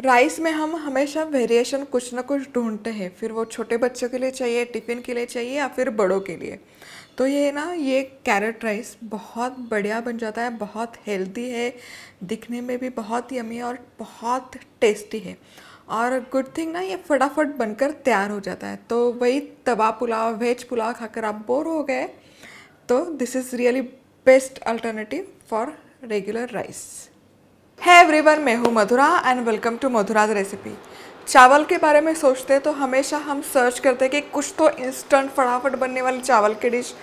Rice में हम हमेशा वेरिएशन कुछ ना कुछ ढूंढते हैं। फिर वो छोटे बच्चों के लिए चाहिए, टिफ़िन के लिए चाहिए या फिर बड़ों के लिए। तो ये ना, ये कैरेट राइस बहुत बढ़िया बन जाता है, बहुत हेल्दी है, दिखने में भी बहुत यमी और बहुत टेस्टी है। और गुड थिंग ना, ये फटाफट बनकर तैयार हो जाता है। तो वही तवा पुलाव, वेज पुलाव खाकर आप बोर हो गए। तो this is really best alternative for regular rice है एवरीवन मैं हूँ Madhura and welcome to Madhura's recipe चावल के बारे में सोचते तो हमेशा हम सर्च करते हैं कि कुछ तो इंस्टेंट फटाफट बनने वाली चावल की डिश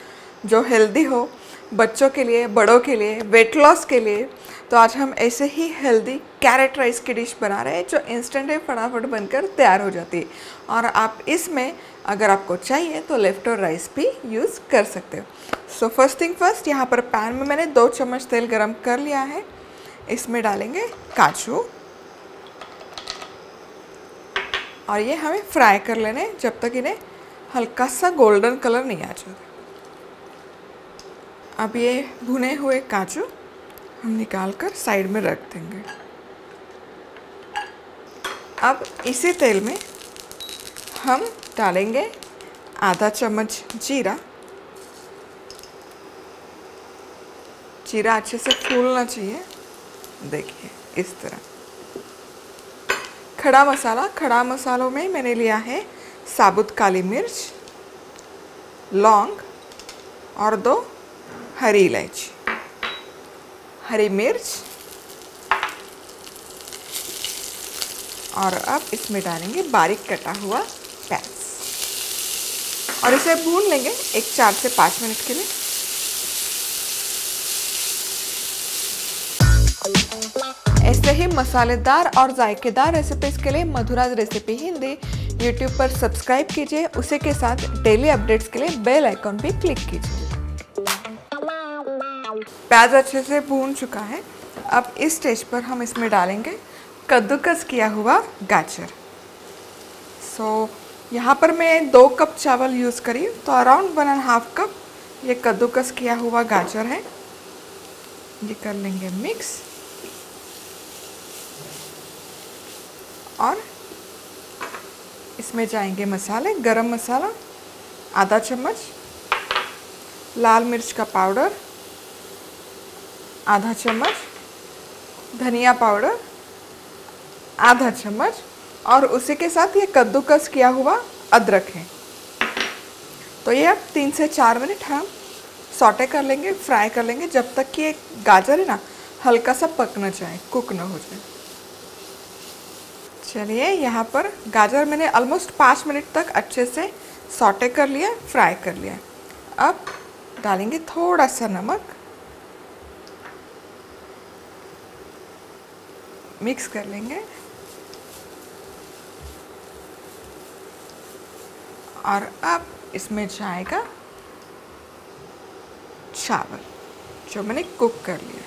जो हेल्दी हो, बच्चों के लिए, बड़ों के लिए वेट लॉस के लिए. तो आज हम ऐसे ही हेल्दी कैरेट राइस की डिश बना रहे हैं जो इंस्टेंट है फटाफट बनकर तैयार हो जाती है. और आप इसमें अगर आपको चाहिए तो लेफ़्ट और राइस भी यूज़ कर सकते हो. सो फ़र्स्ट थिंग फ़र्स्ट यहाँ पर पैन में मैंने दो चम्मच तेल गरम कर लिया है. इसमें डालेंगे काजू। और ये हमें फ्राई कर लेने जब तक इन्हें हल्का सा गोल्डन कलर नहीं आ जाता अब ये भुने हुए काजू हम निकाल कर साइड में रख देंगे। अब इसी तेल में हम डालेंगे आधा चम्मच जीरा। जीरा अच्छे से फूलना चाहिए। देखिए, इस तरह। खड़ा मसाला, खड़ा मसालों में मैंने लिया है साबुत काली मिर्च, लौंग और दो हरी इलायची। हरी मिर्च और अब इसमें डालेंगे बारीक कटा हुआ प्याज। और इसे भून लेंगे एक चार से पाँच मिनट के लिए। ऐसे ही मसालेदार और जायकेदार रेसिपीज़ के लिए मधुराज रेसिपी हिंदी यूट्यूब पर सब्सक्राइब कीजिए। उसी के साथ डेली अपडेट्स के लिए बेल आइकॉन भी क्लिक कीजिए। प्याज अच्छे से भून चुका है। अब इस स्टेज पर हम इसमें डालेंगे कद्दूकस किया हुआ गाजर। सो so, यहाँ पर मैं दो कप चावल यूज़ करी तो around one and half cup ये कद्दूकस किया हुआ गाजर है। ये कर लेंगे मिक्स और इसमें जाएँगे मसाले, गरम मसाला, आधा चम्मच, लाल मिर्च का पाउडर, आधा चम्मच, धनिया पाउडर, आधा चम्मच, और उसी के साथ ये कद्दूकस किया हुआ अदरक है। तो ये अब तीन से चार मिनट हम सॉटे कर लेंगे, फ्राई कर लेंगे, जब तक कि ये गाजर है ना, हल्का सा पक ना जाए, कुक ना हो जाए। चलिए यहाँ पर गाजर मैंने ऑलमोस्ट पाँच मिनट तक अच्छे से सॉटे कर लिया फ्राई कर लिया। अब डालेंगे थोड़ा सा नमक। मिक्स कर लेंगे। और अब इसमें जाएगा चावल, जो मैंने कुक कर लिया।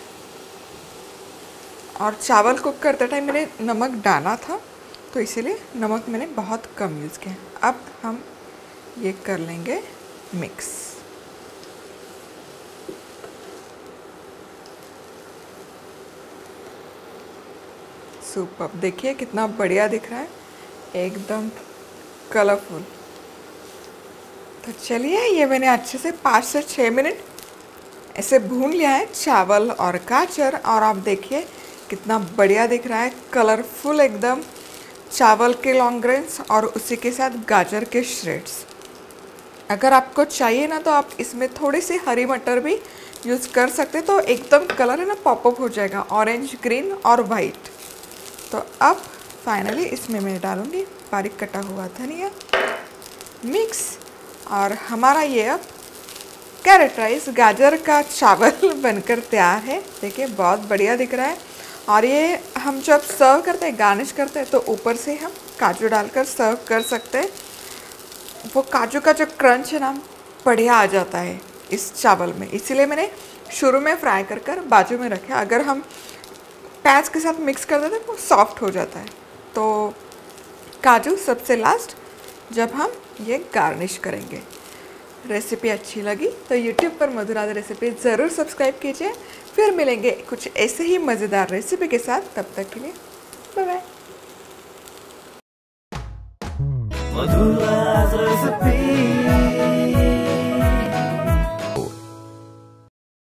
और चावल कुक करते टाइम मैंने नमक डाला था। तो इसीलिए नमक मैंने बहुत कम यूज़ किया अब हम ये कर लेंगे मिक्स सूप अब देखिए कितना बढ़िया दिख रहा है। एकदम कलरफुल तो चलिए, ये मैंने अच्छे से पाँच से छः मिनट ऐसे भून लिया है, चावल और गाजर। और आप देखिए कितना बढ़िया दिख रहा है। कलरफुल एकदम। चावल के लॉन्ग ग्रेन्स और उसी के साथ गाजर के श्रेड्स अगर आपको चाहिए ना तो आप इसमें थोड़ी सी हरी मटर भी यूज़ कर सकते तो एकदम कलर है ना पॉपअप हो जाएगा ऑरेंज ग्रीन और वाइट तो अब फाइनली इसमें मैं डालूँगी बारीक कटा हुआ धनिया। मिक्स और हमारा ये अब कैरेट राइस गाजर का चावल बनकर तैयार है। देखिए, बहुत बढ़िया दिख रहा है। और ये हम जब सर्व करते हैं गार्निश करते हैं तो ऊपर से हम काजू डालकर सर्व कर सकते हैं। वो काजू का जो क्रंच है ना, बढ़िया आ जाता है इस चावल में। इसीलिए मैंने शुरू में फ्राई कर कर बाजू में रखे। अगर हम प्याज के साथ मिक्स कर देते वो सॉफ्ट हो जाता है। तो काजू सबसे लास्ट जब हम ये गार्निश करेंगे। रेसिपी अच्छी लगी तो यूट्यूब पर मधुराज रेसिपी ज़रूर सब्सक्राइब कीजिए। फिर मिलेंगे कुछ ऐसे ही मज़ेदार रेसिपी के साथ। तब तक के लिए बाय बाय